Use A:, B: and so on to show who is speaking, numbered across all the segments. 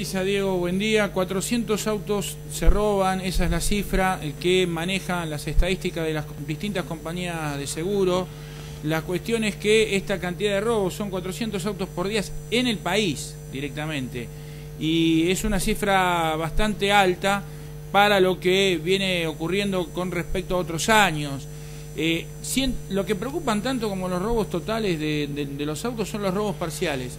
A: Dice Diego, buen día. 400 autos se roban, esa es la cifra que manejan las estadísticas de las distintas compañías de seguro. La cuestión es que esta cantidad de robos son 400 autos por día en el país directamente. Y es una cifra bastante alta para lo que viene ocurriendo con respecto a otros años. Eh, lo que preocupan tanto como los robos totales de, de los autos son los robos parciales.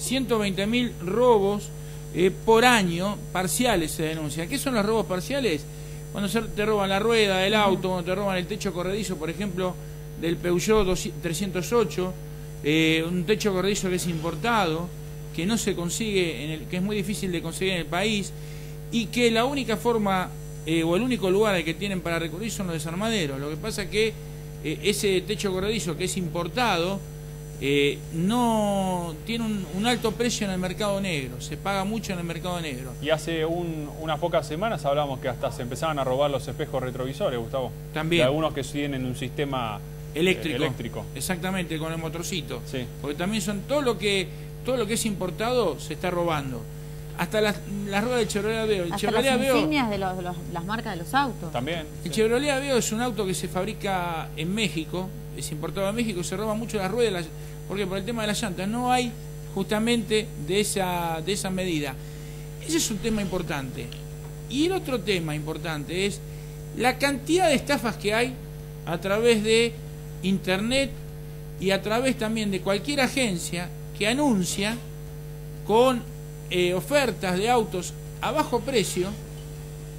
A: 120.000 robos eh, por año parciales se denuncian. ¿Qué son los robos parciales? Cuando se te roban la rueda del auto, cuando te roban el techo corredizo, por ejemplo, del Peugeot 308, eh, un techo corredizo que es importado, que no se consigue, en el, que es muy difícil de conseguir en el país, y que la única forma eh, o el único lugar al que tienen para recurrir son los desarmaderos. Lo que pasa es que ese techo corredizo que es importado, eh, no tiene un, alto precio en el mercado negro, se paga mucho en el mercado negro.
B: Y hace unas pocas semanas hablábamos que hasta se empezaban a robar los espejos retrovisores, Gustavo.
A: También.
B: De algunos que tienen un sistema
A: eh, eléctrico. Exactamente, con el motorcito. Sí. Porque también son todo lo que todo lo que es importado se está robando. Hasta las, ruedas de Chevrolet Aveo.
C: Hasta las insignias de, las marcas de los autos.
B: También.
A: El Chevrolet Aveo es un auto que se fabrica en México, es importado a México, se roba mucho las ruedas, porque por el tema de las llantas no hay justamente de esa, de esa medida. Ese es un tema importante. Y el otro tema importante es la cantidad de estafas que hay a través de Internet y a través también de cualquier agencia que anuncia con eh, ofertas de autos a bajo precio.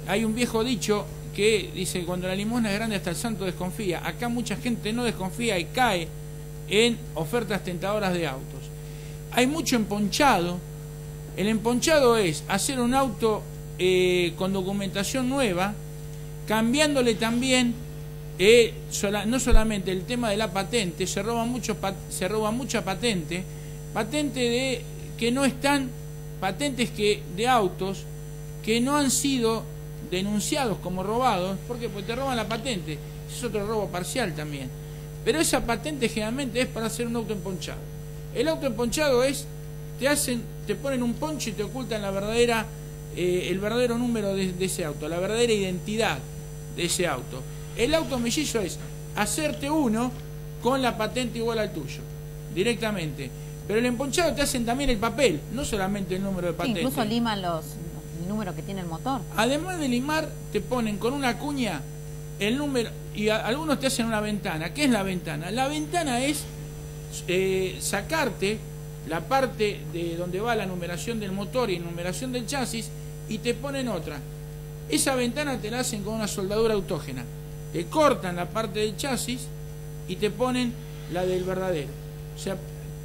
A: Hay un viejo dicho que dice, cuando la limosna es grande hasta el santo desconfía. Acá mucha gente no desconfía y cae en ofertas tentadoras de autos. Hay mucho emponchado. El emponchado es hacer un auto eh, con documentación nueva, cambiándole también eh, no solamente el tema de la patente, se roba, mucho, se roba mucha patente, patente de que no están, patentes que, de autos que no han sido denunciados como robados, porque pues te roban la patente, es otro robo parcial también. Pero esa patente generalmente es para hacer un auto emponchado. El auto emponchado es, te hacen, te ponen un poncho y te ocultan la verdadera, eh, el verdadero número de, ese auto, la verdadera identidad de ese auto. El auto mellizo es hacerte uno con la patente igual al tuyo, directamente. Pero el emponchado te hacen también el papel, no solamente el número de patente.
C: incluso liman los, número que tiene el motor.
A: Además de limar, te ponen con una cuña el número, y algunos te hacen una ventana. ¿Qué es la ventana? La ventana es eh, sacarte la parte de donde va la numeración del motor y numeración del chasis y te ponen otra. Esa ventana te la hacen con una soldadura autógena. Te cortan la parte del chasis y te ponen la del verdadero. O sea,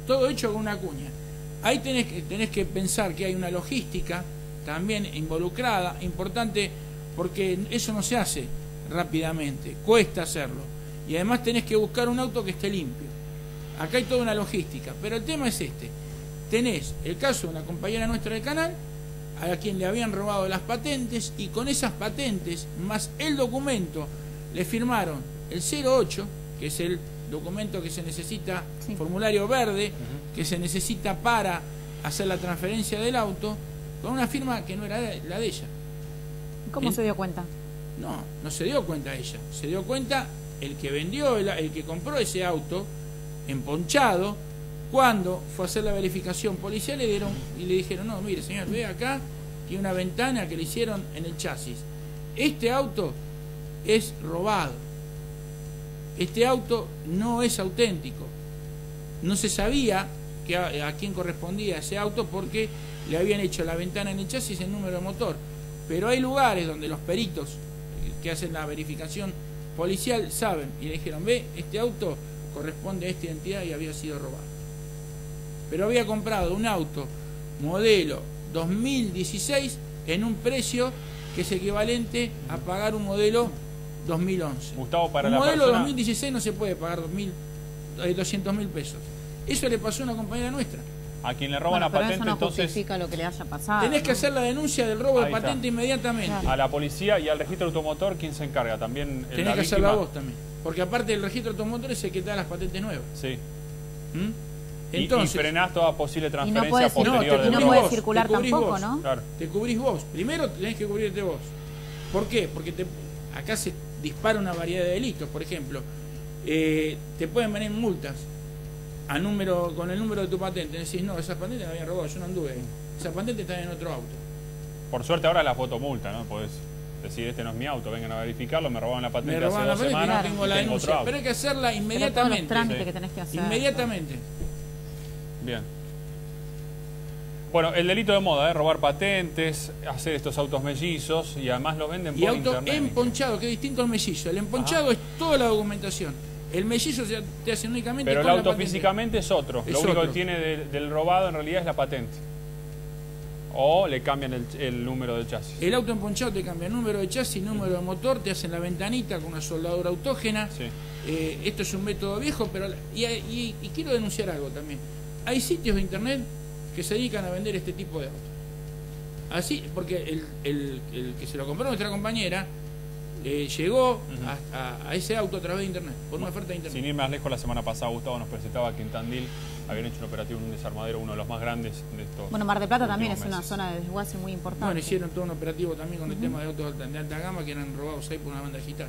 A: todo hecho con una cuña. Ahí tenés que pensar que hay una logística también involucrada, importante, porque eso no se hace rápidamente, cuesta hacerlo. Y además tenés que buscar un auto que esté limpio. Acá hay toda una logística, pero el tema es este. Tenés el caso de una compañera nuestra del canal, a quien le habían robado las patentes y con esas patentes, más el documento, le firmaron el 08, que es el documento que se necesita, formulario verde, que se necesita para hacer la transferencia del auto, con una firma que no era la de ella.
C: ¿Cómo se dio cuenta?
A: No, no se dio cuenta ella. Se dio cuenta el que vendió, el, que compró ese auto, emponchado, cuando fue a hacer la verificación policial le dieron y le dijeron, no, mire señor, ve acá, tiene una ventana que le hicieron en el chasis. Este auto es robado. Este auto no es auténtico. No se sabía que a, a quién correspondía ese auto porque le habían hecho la ventana en el chasis el número de motor. Pero hay lugares donde los peritos que hacen la verificación policial saben y le dijeron, ve, este auto corresponde a esta identidad y había sido robado. Pero había comprado un auto modelo 2016 en un precio que es equivalente a pagar un modelo 2011.
B: Gustavo, para
A: un
B: la
A: modelo 2016 no se puede pagar 200 mil pesos. Eso le pasó a una compañera nuestra.
B: A quien le roban la patente,
C: eso no
B: entonces.
C: justifica lo que le haya pasado.
A: Tenés que hacer la denuncia del robo de patente inmediatamente.
B: A la policía y al registro automotor, ¿quién se encarga? También.
A: Tenés que hacerla vos también. Porque aparte del registro automotor es el que da las patentes nuevas.
B: Sí.
A: ¿Mm?
B: Entonces, y, frenás toda posible transferencia
C: y no puede,
B: posterior.
C: No, no puede circular tampoco, ¿no?
A: Claro. Te cubrís vos. Primero tenés que cubrirte vos. ¿Por qué? Porque te, acá se dispara una variedad de delitos. Por ejemplo, eh, te pueden venir multas a número con el número de tu patente. Decís, no, esa patente me habían robado, yo no anduve ahí. Esa patente está en otro auto.
B: Por suerte ahora la fotomulta, ¿no? Podés decir, este no es mi auto, vengan a verificarlo, me robaron la patente hace dos semanas.
A: tengo la denuncia. Pero hay que hacerla inmediatamente.
C: que tenés que hacer.
A: Inmediatamente.
B: Bien. Bueno, el delito de moda, ¿eh? robar patentes, hacer estos autos mellizos y además lo venden por
A: y auto emponchado, que es distinto al mellizo. El emponchado es toda la documentación. El mellizo se te hace únicamente
B: Pero el auto físicamente es otro. lo único que tiene del robado en realidad es la patente. O le cambian el, número de chasis.
A: El auto emponchado te cambia el número de chasis, número de motor, te hacen la ventanita con una soldadura autógena. Eh, esto es un método viejo, pero y quiero denunciar algo también. Hay sitios de internet que se dedican a vender este tipo de autos. Así, porque el, que se lo compró nuestra compañera eh, llegó a, ese auto a través de internet, por una oferta de internet.
B: Sin ir más lejos, la semana pasada Gustavo nos presentaba que en Tandil habían hecho un operativo en un desarmadero, uno de los más grandes de estos.
C: Bueno, Mar de Plata también es una zona de desguace muy importante.
A: Bueno, hicieron todo un operativo también con el tema de autos de alta gama que eran robados ahí por una banda digital.